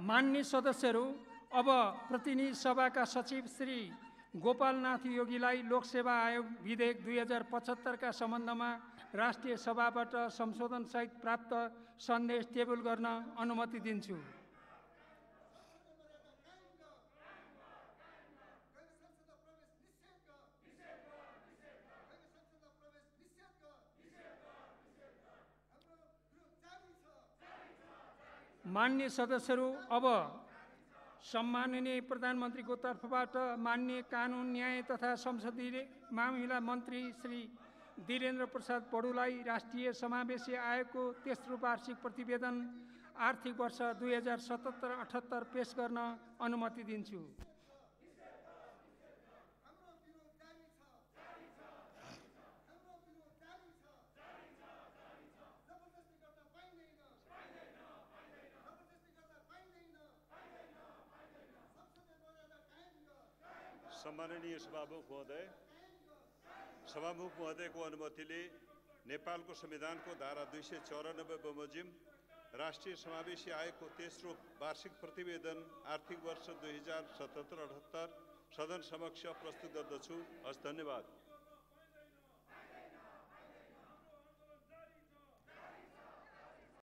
मान्य सदस्यहरू अब प्रतिनिधि सभाका सचिव श्री गोपालनाथ योगीलाई लोकसेवा आयोग विधेयक दुई हजार पचहत्तरका सम्बन्धमा राष्ट्रिय सभाबाट संशोधनसहित प्राप्त सन्देश टेबल गर्न अनुमति दिन्छु। मान्य सदस्यहरू अब सम्माननीय प्रधानमन्त्रीको तर्फबाट मान्य कानुन न्याय तथा संसदीय मामिला मन्त्री श्री वीरेन्द्र प्रसाद पौडेललाई राष्ट्रिय समावेशी आयोगको तेस्रो वार्षिक प्रतिवेदन आर्थिक वर्ष दुई हजार सतहत्तर अठहत्तर पेस गर्न अनुमति दिन्छु। सम्माननीय सभामुख महोदय सभामुख महोदयको अनुमतिले नेपालको संविधानको धारा दुई सय चौरानब्बे बमोजिम राष्ट्रिय समावेशी आयोगको तेस्रो वार्षिक प्रतिवेदन आर्थिक वर्ष दुई हजार सतहत्तर अठहत्तर सदन समक्ष प्रस्तुत गर्दछु। हस् धन्यवाद।